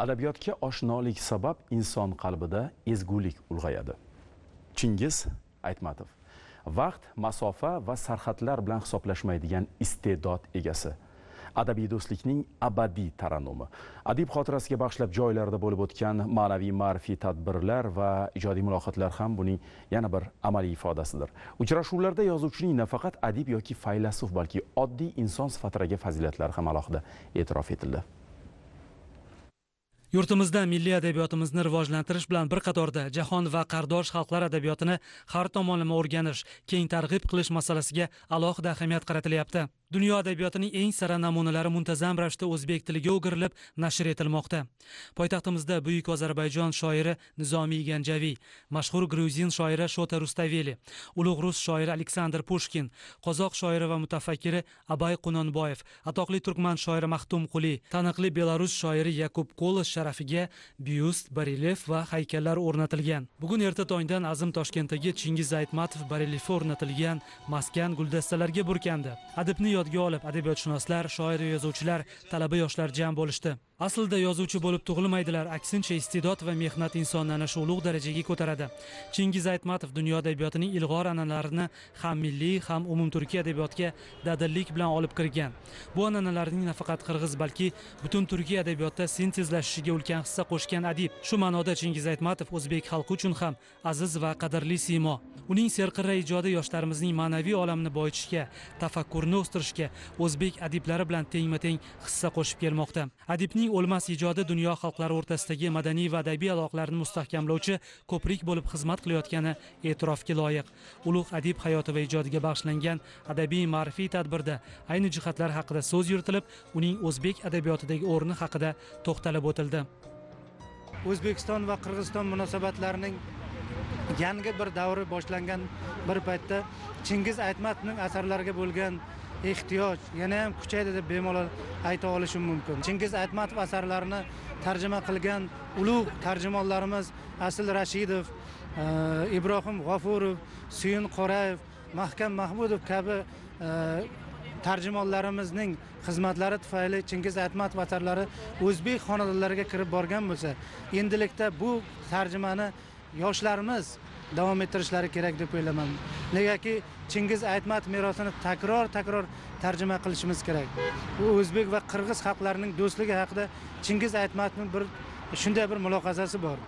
adabiyotga oshnolik sabab inson qalbida ezgulik ulg'ayadi. Chingiz aytmatov vaqt masofa va sarhadlar bilan hisoblashmaydigan iste'dod egasi. Adabiy do'stlikning abadiy tarannumi. Adib xotirasiga bag'ishlab joylarda bo'lib o'tgan ma'naviy ma'rifiy tadbirlar va ijodiy muloqotlar ham buning yana bir amaliy ifodasidir. Uchrashuvlarda yozuvchining nafaqat adib yoki faylasuf balki oddiy inson sifatidagi fazilatlari ham alohida e'tirof etildi. Yurtimizda milliy adabiyotimizni rivojlantirish bilan bir qatorda jahon va qardosh xalqlar adabiyotini har tomonlama o'rganish keng targ'ib qilish masalasiga alohida ahamiyat qaratilyapti. Dunyo adabiyotining eng sara namunalari muntazam ravishda o'zbek tiliga o'girilib nashr etilmoqda. Poytaxtimizda buyuk ozarbayjon shoiri nizomiy ganjaviy mashhur gruzin shoiri shota rustaveli ulug' rus shoiri aleksandr pushkin qozoq shoiri va mutafakkiri abay qunonboyev atoqli turkman shoiri maxtum quli taniqli belarus shoiri yakub kolos sharafiga byust barelyef va haykallar o'rnatilgan. Bugun erta tongdan azim toshkentdagi chingiz aytmatov barelyefi o'rnatilgan maskan guldastalarga burkandi. Adibni yodga olib adabiyotshunoslar shoir yozuvchilar talaba yoshlar jam bo'lishdi. Aslida yozuvchi bo'lib tug'ilmaydilar aksincha iste'dod va mehnat insonni ana shu ulug' darajaga ko'taradi. Chingiz aytmatov dunyo adabiyotining ilg'or an'analarini ham milliy ham umumturkiy adabiyotga dadillik bilan olib kirgan. Bu an'analarning nafaqat qirg'iz balki butun turkiy adabiyotda sintezlashishiga ulkan hissa qo'shgan adib. Shu ma'noda chingiz aytmatov o'zbek xalqi uchun ham aziz va qadrli siymo. Uning serqirra ijodi yoshlarimizning ma'naviy olamini boyitishga tafakkurni o'stirishga o'zbek adiblari bilan tengma teng hissa qo'shib kelmoqda. Adibning o'lmas ijodi dunyo xalqlari o'rtasidagi madaniy va adabiy aloqalarni mustahkamlovchi ko'prik bo'lib xizmat qilayotgani e'tirofga loyiq. Ulug' adib hayoti va ijodiga bag'ishlangan adabiy ma'rifiy tadbirda ayni jihatlar haqida so'z yuritilib uning o'zbek adabiyotidagi o'rni haqida to'xtalib o'tildi. O'zbekiston va qirg'iziston munosabatlarining yangi bir davri boshlangan bir paytda chingiz aytmatovning asarlariga bo'lgan ehtiyoj yana ham kuchaydi deb bemalol ayta olishim mumkin. Chingiz aytmatov asarlarini tarjima qilgan ulug' tarjimonlarimiz asl rashidov e, ibrohim g'ofurov suyun qorayev mahkam mahmudov kabi e, tarjimonlarimizning xizmatlari tufayli chingiz aytmatov asarlari o'zbek xonadonlariga kirib borgan bo'lsa endilikda bu tarjimani yoshlarimiz davom ettirishlari kerak deb o'ylayman negaki chingiz aytmatov merosini takror takror tarjima qilishimiz kerak. Bu o'zbek va qirg'iz xalqlarining do'stligi haqida chingiz aytmatovning bir shunday bir mulohazasi bor.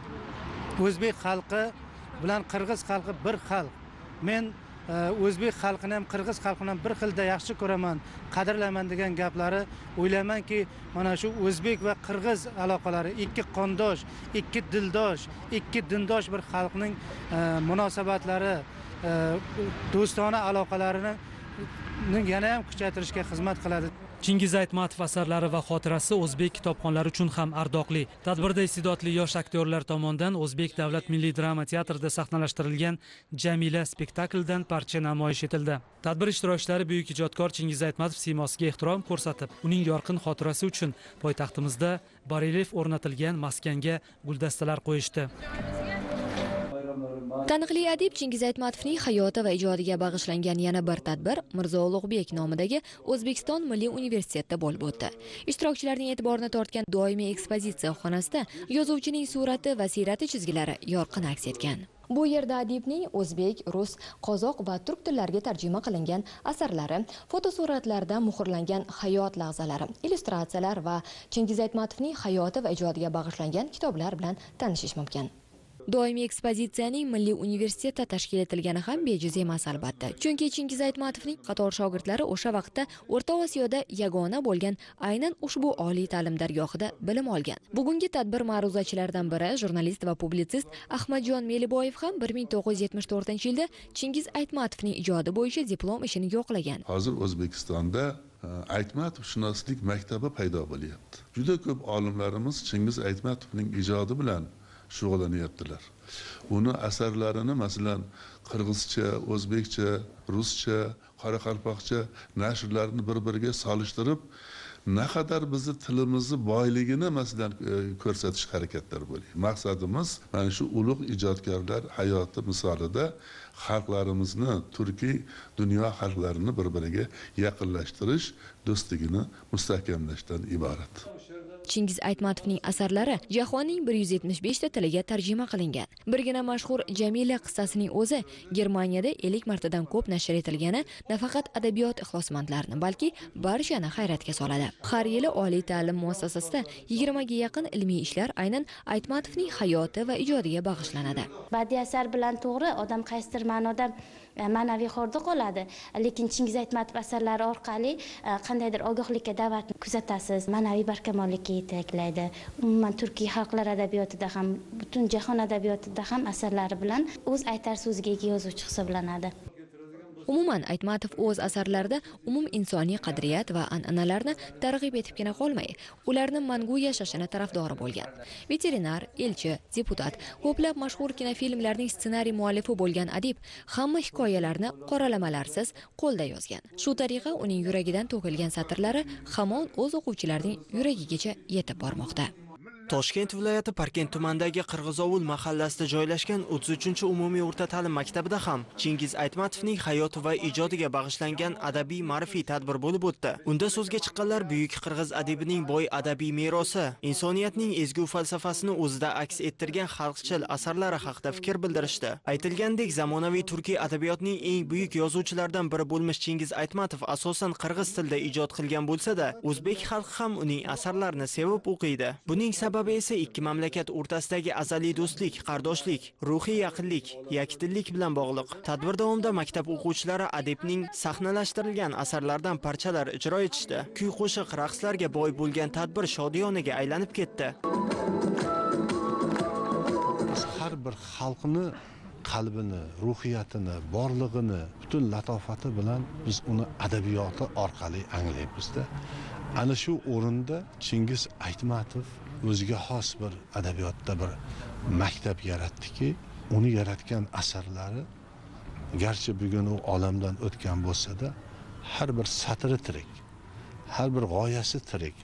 O'zbek xalqi bilan qirg'iz xalqi bir xalq. Men o'zbek xalqini ham qirg'iz xalqini ham bir xilda yaxshi ko'raman qadrlayman degan gaplari o'ylaymanki mana shu o'zbek va qirg'iz aloqalari ikki qondosh ikki dildosh ikki dindosh bir xalqning e, munosabatlari e, do'stona aloqalarini yana ham kuchaytirishga xizmat qiladi? Chingiz aytmatov asarlari va xotirasi o'zbek kitobxonlari uchun ham ardoqli. Tadbirda iste'dodli yosh aktyorlar tomonidan o'zbek davlat milliy drama teatrida sahnalashtirilgan jamila spektaklidan parcha namoyish etildi. Tadbir ishtirokchilari buyuk ijodkor chingiz aytmatov siymosiga ehtirom ko'rsatib uning yorqin xotirasi uchun poytaxtimizda barelyef o'rnatilgan maskanga guldastalar qo'yishdi. Taniqli adib chingiz aytmatovning hayoti va ijodiga bag'ishlangan yana bir tadbir mirzo ulug'bek nomidagi o'zbekiston milliy universitetida bo'lib o'tdi. Ishtirokchilarning e'tiborini tortgan doimiy ekspozitsiya xonasida yozuvchining surati va siyrati chizgilari yorqin aks etgan. Bu yerda adibning o'zbek rus qozoq va turk tillariga tarjima qilingan asarlari fotosuratlarda muhrlangan hayot lahzalari illyustratsiyalar va chingiz aytmatovning hayoti va ijodiga bag'ishlangan kitoblar bilan tanishish mumkin. Doimiy ekspozitsiyaning milliy universitetda tashkil etilgani ham bejiz emas albatta. Chunki chingiz aytmatovning qator shogirdlari o'sha vaqtda o'rta osiyoda yagona bo'lgan aynan ushbu oliy ta'lim dargohida bilim olgan. Bugungi tadbir ma'ruzachilaridan biri jurnalist va publitsist ahmadjon meliboyev ham 1974 yilda chingiz aytmatovning ijodi bo'yicha diplom ishini yo'qlagan. Hozir o'zbekistonda e, aytmatovshunoslik maktabi paydo bo'lyapti. Juda ko'p olimlarimiz chingiz aytmatovning ijodi bilan shug'ullanyaptilar uni asarlarini masalan qirg'izcha o'zbekcha ruscha qoraqalpoqcha nashrlarni bir biriga solishtirib naqadar bizni tilimizni boyligini masalan e, ko'rsatish harakatlari bo'lgan. Maqsadimiz mana shu ulug' ijodkorlar hayoti misolida xalqlarimizni turkiy dunyo xalqlarini bir biriga yaqinlashtirish do'stligini mustahkamlashdan iborat. Chingiz aytmatovning asarlari jahonning 175 ta tiliga tarjima qilingan. Birgina mashhur jamila qissasining o'zi germaniyada 50 martadan ko'p nashr etilgani nafaqat adabiyot ixlosmandlarini balki barchani hayratga soladi. Har yili oliy ta'lim muassasasida 20 ga yaqin ilmiy ishlar aynan aytmatovning hayoti va ijodiga bag'ishlanadi. Badiiy asar bilan to'g'ri odam qaysidir ma'noda e, ma'naviy hordiq oladi lekin chingiz aytmatov asarlari orqali e, qandaydir ogohlikka da'vatni kuzatasiz ma'naviy barkamollikka yetaklaydi umuman turkiy xalqlar adabiyotida ham butun jahon adabiyotida ham asarlari bilan o'z aytar so'ziga ega yozuvchi hisoblanadi. Umuman aytmatov o'z asarlarida umum insoniy qadriyat va an'analarni targ'ib etibgina qolmay ularni mangu yashashini tarafdori bo'lgan. Veterinar elchi deputat ko'plab mashhur kinofilmlarning ssenariy muallifi bo'lgan adib hamma hikoyalarni qoralamalarsiz qo'lda yozgan. Shu tariqa uning yuragidan to'kilgan satrlari hamon o'z o'quvchilarining yuragigacha yetib bormoqda. Toshkent viloyati parkent tumanidagi qirg'izovul mahallasida joylashgan 33 umumiy o'rta ta'lim maktabida ham chingiz aytmatovning hayoti va ijodiga bag'ishlangan adabiy ma'rifiy tadbir bo'lib o'tdi. Unda so'zga chiqqanlar buyuk qirg'iz adibining boy adabiy merosi insoniyatning ezgu falsafasini o'zida aks ettirgan xalqchil asarlari haqida fikr bildirishdi. Aytilgandek zamonaviy turkiy adabiyotining eng buyuk yozuvchilaridan biri bo'lmish chingiz aytmatov asosan qirg'iz tilida ijod qilgan bo'lsa-da o'zbek xalqi ham uning asarlarini sevib o'qiydi. Buning sababi esa ikki mamlakat o'rtasidagi azaliy do'stlik qardoshlik ruhiy yaqinlik yakdillik bilan bog'liq. Tadbir davomida maktab o'quvchilari adibning sahnalashtirilgan asarlaridan parchalar ijro etishdi. Kuy qo'shiq raqslarga boy bo'lgan tadbir shodiyonaga aylanib ketdi. Har bir xalqni qalbini ruhiyatini borlig'ini butun latofati bilan biz uni adabiyoti orqali anglaymizda ana shu o'rinda chingiz aytmatov o'ziga xos bir adabiyotda bir maktab yaratdiki uni yaratgan asarlari garchi bugun u olamdan o'tgan bo'lsa-da har bir satri tirik har bir g'oyasi tirik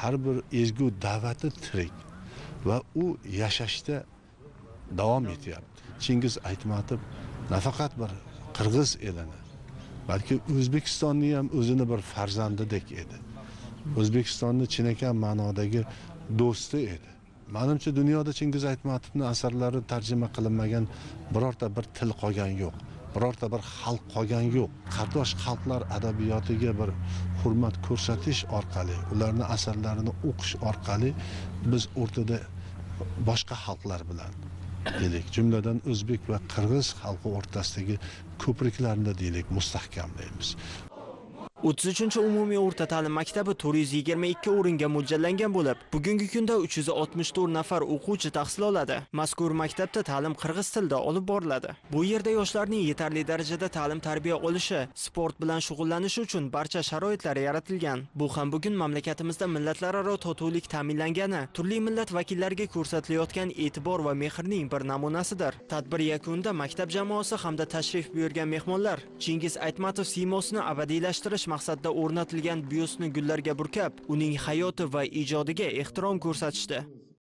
har bir ezgu da'vati tirik va u yashashda davom etyapti. Chingiz aytmatov nafaqat bir qirg'iz elini balki o'zbekistonni ham o'zini bir farzandidek edi. O'zbekistonni chinakam ma'nodagi do'sti edi. Manimcha dunyoda chingiz aytmatovni asarlari tarjima qilinmagan birorta bir til qolgan yo'q birorta bir xalq qolgani yo'q. Qardosh xalqlar adabiyotiga bir hurmat ko'rsatish orqali ularni asarlarini o'qish orqali biz o'rtada boshqa xalqlar bilan deylik jumladan o'zbek va qirg'iz xalqi o'rtasidagi ko'priklarni deylik mustahkamlaymiz. 33 umumiy o'rta ta'lim maktabi 422 o'ringa mo'ljallangan bo'lib, bugungi kunda 364 nafar o'quvchi tahsil oladi. Mazkur maktabda ta'lim qirg'iz tilida olib boriladi. Bu yerda yoshlarning yetarli darajada ta'lim tarbiya olishi, sport bilan shug'ullanishi uchun barcha sharoitlar yaratilgan. Bu ham bugun mamlakatimizda millatlararo totuvlik ta'minlangani, turli millat vakillariga ko'rsatilayotgan e'tibor va mehrning bir namunasidir. Tadbir yakunida maktab jamoasi hamda tashrif buyurgan mehmonlar Chingiz Aytmatov siymosini abadiylashtirish maqsadda o'rnatilgan byustni gullarga burkab, uning hayoti va ijodiga ehtirom ko'rsatishdi.